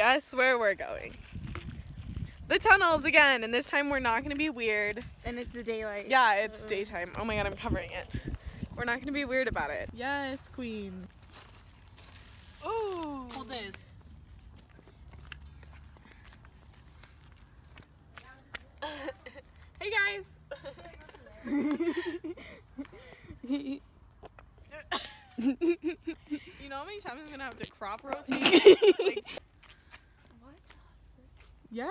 Guess where we're going? The tunnels again, and this time we're not gonna be weird. And it's a daylight. Yeah, it's daytime. Oh my god, I'm covering it. We're not gonna be weird about it. Yes, queen. Ooh. Hold this. Hey guys. you know how many times I'm gonna have to crop rotate? Like- yes.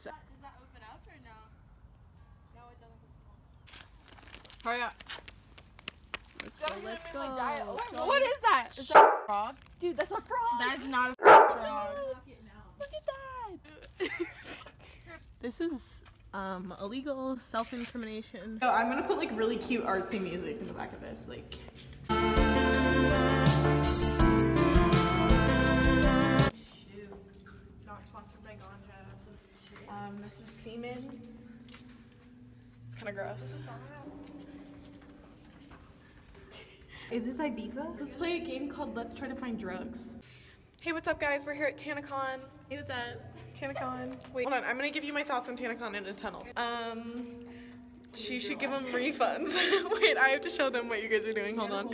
Does that open up or no? No, it doesn't. Hurry up. Let's go. What- What is that? Is that a frog? Dude, that's a frog. That's not a frog. Look at that. This is um illegal self-incrimination. Oh, I'm gonna put like really cute artsy music in the back of this, like. Gross. Is this Ibiza? Let's play a game called Let's Try to Find Drugs. Hey, what's up, guys? We're here at TanaCon. Hey, what's up? TanaCon. Wait, hold on. I'm gonna give you my thoughts on TanaCon into tunnels. Um, she should give them refunds. Wait, I have to show them what you guys are doing. Hold on.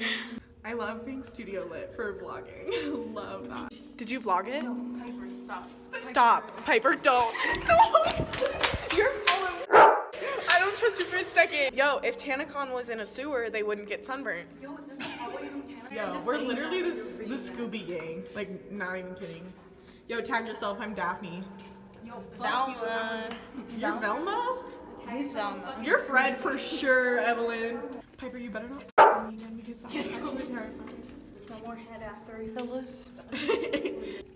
I love being studio lit for vlogging. love that. Did you vlog it? Piper, stop. Stop, Piper. Don't. Don't. You're full of. I don't trust you for a second. Yo, if TanaCon was in a sewer, they wouldn't get sunburned. Yo, we're literally the, the Scooby gang. Like, not even kidding. Yo, tag yourself. I'm Daphne. Yo, Velma. You're Velma? Who's Velma? You're Fred for sure, Evelyn. Piper, you better not f me again because that's actually terrifying. No more head ass or Phyllis.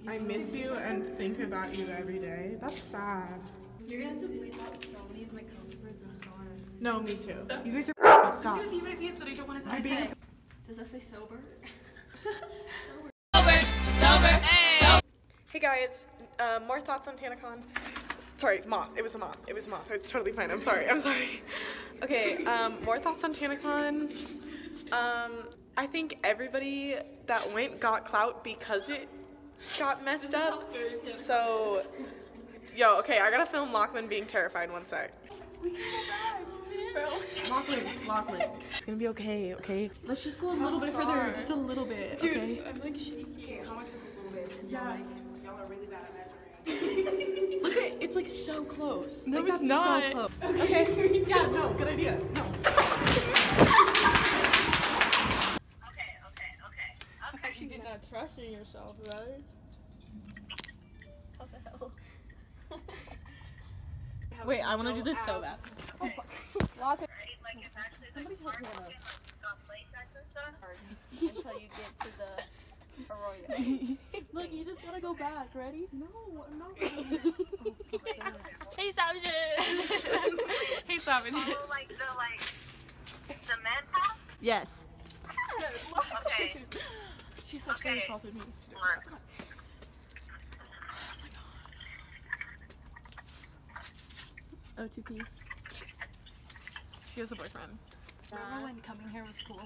I miss you and think about you every day. That's sad. You're gonna have to bleep out so many of my cuss words. I'm sorry. No, me too. You guys are stop. I'm gonna pee my pants and I don't want to. You're being Does that say sober? Hey guys, uh, more thoughts on TanaCon? Sorry, moth. It was a moth. It was a moth. It's totally fine. I'm sorry. I'm sorry. Okay, um, more thoughts on TanaCon. Um, I think everybody that went got clout because it got messed up. So, yo, okay, I gotta film Lachlan being terrified one sec. Lachlan, Lachlan. It's gonna be okay, okay? Let's just go a little bit further. Just a little bit. okay? I'm like shaking. How much is a little bit? Yeah. Y'all are really bad at measuring. Look at it's like so close. No, Like, it's that's not. So close. Okay. yeah. No. Good idea. No. Okay, okay, okay. Okay. She did not trust in yourself, right? Wait, I want to do this so bad. Until you get to the arroyo. Look, you just gotta go back. Ready? No, I'm not. Hey, savages! Hey, savages. Oh, like the like cement house? Yes. Okay. She sexually Okay. assaulted me. Look. OTP. She has a boyfriend. Remember when coming here was cool?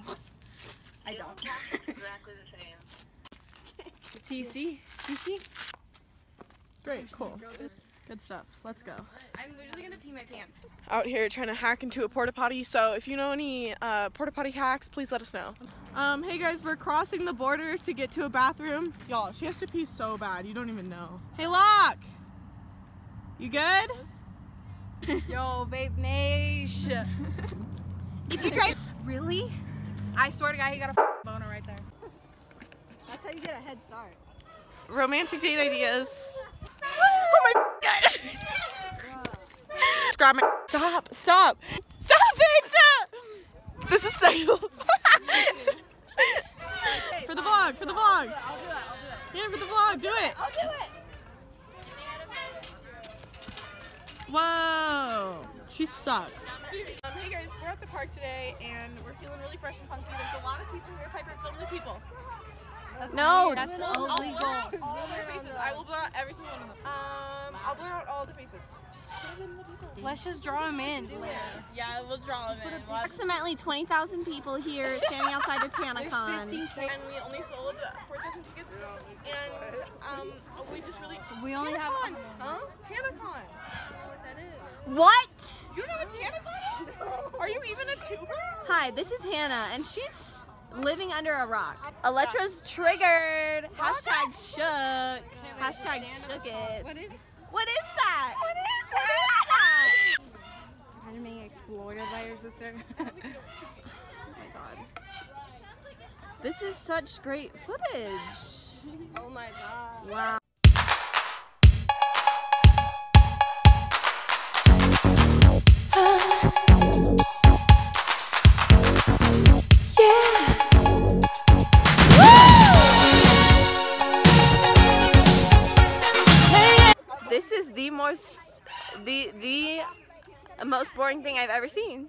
I don't. Exactly the same. TC? TC? Great. Cool. Good stuff. Let's go. I'm literally gonna pee my pants. Out here trying to hack into a porta potty. So if you know any uh, porta potty hacks, please let us know. Um, hey guys, we're crossing the border to get to a bathroom. Y'all, she has to pee so bad. You don't even know. Hey, Lach. You good? Yo, vape Nash. if you try, really? I swear to God, he got a boner right there. That's how you get a head start. Romantic date ideas. Oh my god. Grab my. Stop! Stop! Stop it! This is sexual. for the vlog. For the vlog. I'll do it. I'll do it. Yeah, for the vlog. Do it. I'll do it. Whoa. She sucks. Um, hey guys, we're at the park today and we're feeling really fresh and funky. There's a lot of people here. Piper, film the people. No, that's I'll blur illegal. out all their faces. I will blur out every single one of them. Um, I'll blur out all the faces. Just show them the people. Let's just draw them in. Yeah, we'll draw them in. Approximately 20,000 people here standing outside of TanaCon. And we only sold 4,000 tickets. And um, we just really. We only have. TanaCon. Huh? TanaCon. What? You don't know what TanaCon is? Are you even a tuber? Hi, this is Hannah, and she's living under a rock. Electra's triggered. Hashtag shook. Hashtag shook it. What is? What is that? What is What is that? Of being exploited by your sister. Oh my god. This is such great footage. oh my god. Wow. Most the the most boring thing I've ever seen.